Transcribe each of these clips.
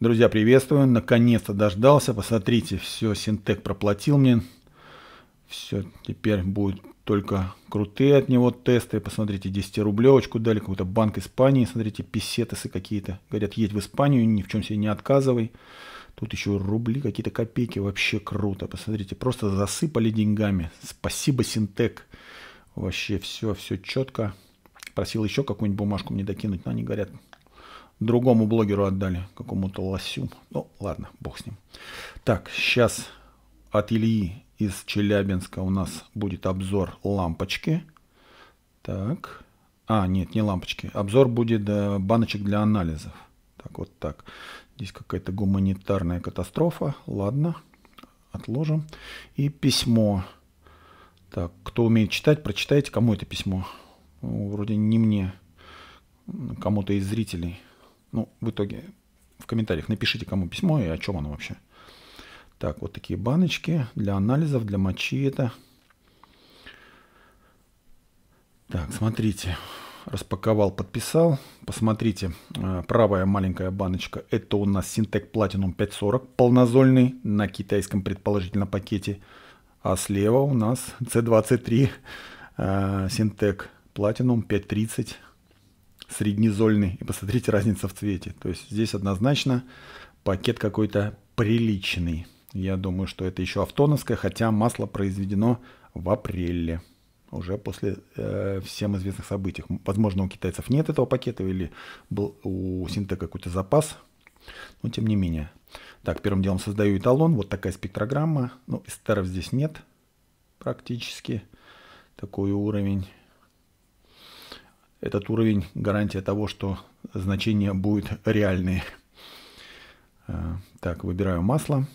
Друзья, приветствую. Наконец-то дождался. Посмотрите, все, Синтек проплатил мне. Все, теперь будут только крутые от него тесты. Посмотрите, 10-рублевочку дали, какой-то банк Испании. Смотрите, писетесы какие-то. Говорят, едь в Испанию, ни в чем себе не отказывай. Тут еще рубли, какие-то копейки. Вообще круто. Посмотрите, просто засыпали деньгами. Спасибо, Синтек. Вообще все, все четко. Просил еще какую-нибудь бумажку мне докинуть, но они говорят, другому блогеру отдали, какому-то лосю. Ну, ладно, бог с ним. Так, сейчас от Ильи из Челябинска у нас будет обзор лампочки. Так. А, нет, не лампочки. Обзор будет э, баночек для анализов. Так, вот так. Здесь какая-то гуманитарная катастрофа. Ладно, отложим. И письмо. Так, кто умеет читать, прочитайте, кому это письмо. Ну, вроде не мне, кому-то из зрителей. Ну, в итоге в комментариях напишите, кому письмо и о чем оно вообще. Так, вот такие баночки для анализов, для мочи это. Так, смотрите, распаковал, подписал. Посмотрите, э, правая маленькая баночка, это у нас Синтек Platinum 540, полнозольный, на китайском предположительно пакете. А слева у нас C23 Синтек Platinum 530 среднезольный. И посмотрите, разница в цвете. То есть здесь однозначно пакет какой-то приличный. Я думаю, что это еще автоновское, хотя масло произведено в апреле. Уже после э, всем известных событий. Возможно, у китайцев нет этого пакета или был у Синте какой-то запас. Но тем не менее. Так, первым делом создаю эталон. Вот такая спектрограмма. Ну, эстеров здесь нет практически. Такой уровень. Этот уровень гарантия того, что значения будут реальные. Э, так, выбираю масло,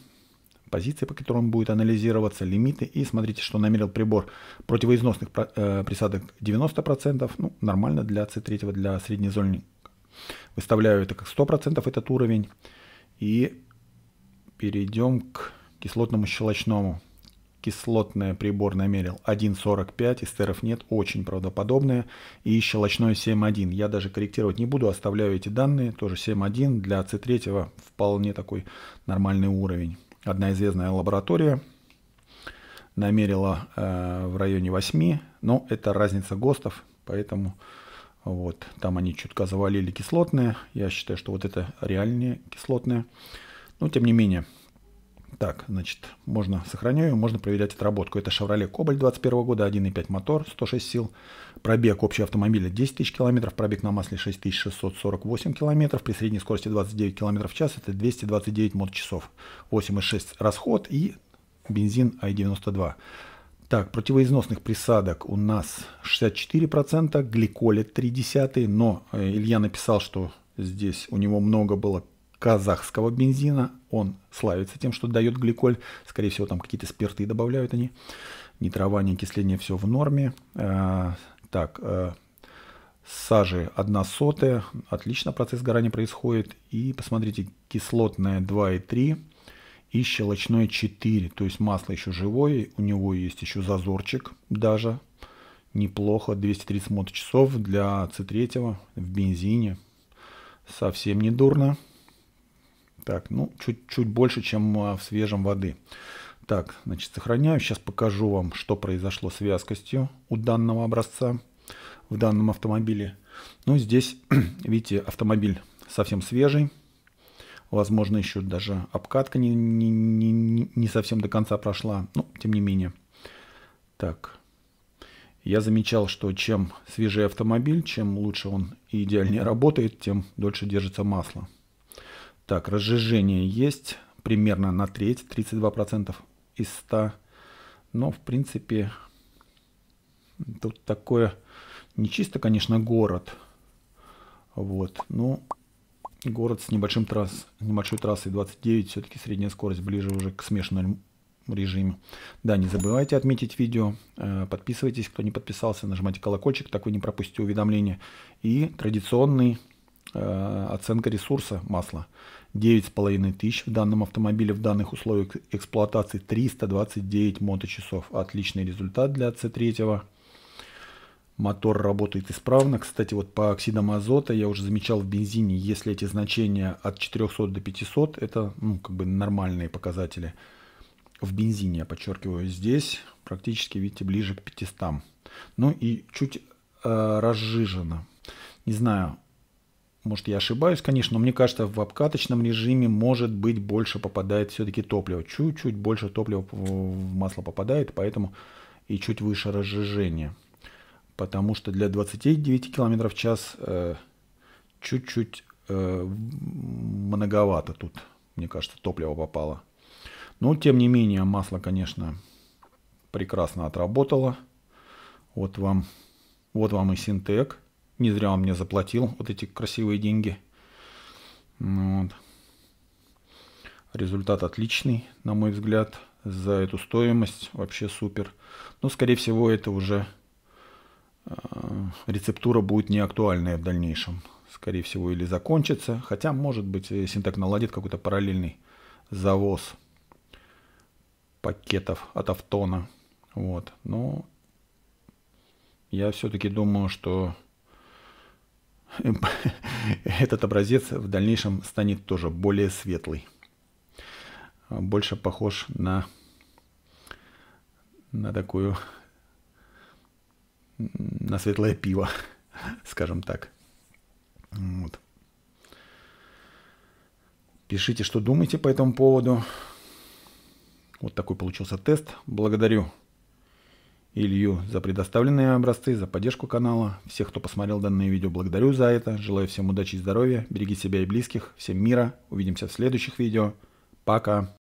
позиции, по которым будет анализироваться, лимиты. И смотрите, что намерил прибор противоизносных э, присадок 90%. Ну, нормально для C3, для среднезольника. Выставляю это как 100% этот уровень. И перейдем к кислотному щелочному кислотное прибор намерил 1.45, эстеров нет, очень правдоподобное. И щелочное 7.1. Я даже корректировать не буду, оставляю эти данные. Тоже 7.1 для C3 вполне такой нормальный уровень. Одна известная лаборатория намерила э, в районе 8, но это разница ГОСТов, поэтому вот там они чутка завалили кислотное. Я считаю, что вот это реальнее кислотное. Но тем не менее, так, значит, можно сохраняю, можно проверять отработку. Это Chevrolet Cobalt 21 года, 1.5 мотор, 106 сил. Пробег общего автомобиля 10 тысяч километров, пробег на масле 6648 километров, при средней скорости 29 километров в час, это 229 моточасов. 8,6 расход и бензин i92. Так, противоизносных присадок у нас 64%, гликолит 3,1, но э, Илья написал, что здесь у него много было казахского бензина. Он славится тем, что дает гликоль. Скорее всего, там какие-то спирты добавляют они. Нитрование, окисление, все в норме. А, так, а, сажи 1 сотая. Отлично процесс горания происходит. И посмотрите, кислотное 2,3 и щелочное 4. То есть масло еще живое. У него есть еще зазорчик даже. Неплохо. 230 моточасов для C3 в бензине. Совсем не дурно. Так, ну, чуть-чуть больше, чем а, в свежем воды. Так, значит, сохраняю. Сейчас покажу вам, что произошло с вязкостью у данного образца в данном автомобиле. Ну, здесь, видите, автомобиль совсем свежий. Возможно, еще даже обкатка не, не, не, не совсем до конца прошла. Но, тем не менее. Так, я замечал, что чем свежий автомобиль, чем лучше он и идеальнее работает, тем дольше держится масло. Так, разжижение есть примерно на треть, 32% из 100. Но, в принципе, тут такое не чисто, конечно, город. Вот, но город с небольшим трасс, небольшой трассой 29, все-таки средняя скорость ближе уже к смешанному режиму. Да, не забывайте отметить видео, э, подписывайтесь, кто не подписался, нажимайте колокольчик, так вы не пропустите уведомления. И традиционный оценка ресурса масла 9,5 тысяч в данном автомобиле в данных условиях эксплуатации 329 моточасов. Отличный результат для C3. Мотор работает исправно. Кстати, вот по оксидам азота я уже замечал в бензине, если эти значения от 400 до 500, это ну, как бы нормальные показатели. В бензине, я подчеркиваю, здесь практически, видите, ближе к 500. Ну и чуть э, разжижено. Не знаю, может я ошибаюсь, конечно, но мне кажется, в обкаточном режиме может быть больше попадает все-таки топливо. Чуть-чуть больше топлива в масло попадает, поэтому и чуть выше разжижение. Потому что для 29 км в час э, чуть-чуть э, многовато тут, мне кажется, топливо попало. Но тем не менее масло, конечно, прекрасно отработало. Вот вам, вот вам и Синтек. Не зря он мне заплатил вот эти красивые деньги. Ну вот. Результат отличный, на мой взгляд, за эту стоимость. Вообще супер. Но, скорее всего, это уже э, рецептура будет не актуальная в дальнейшем. Скорее всего, или закончится. Хотя, может быть, Синтек наладит какой-то параллельный завоз пакетов от Автона. Вот. Но я все-таки думаю, что этот образец в дальнейшем станет тоже более светлый. Больше похож на, на такую, на светлое пиво, скажем так. Вот. Пишите, что думаете по этому поводу. Вот такой получился тест. Благодарю Илью за предоставленные образцы, за поддержку канала. Всех, кто посмотрел данное видео, благодарю за это. Желаю всем удачи и здоровья. Берегите себя и близких. Всем мира. Увидимся в следующих видео. Пока.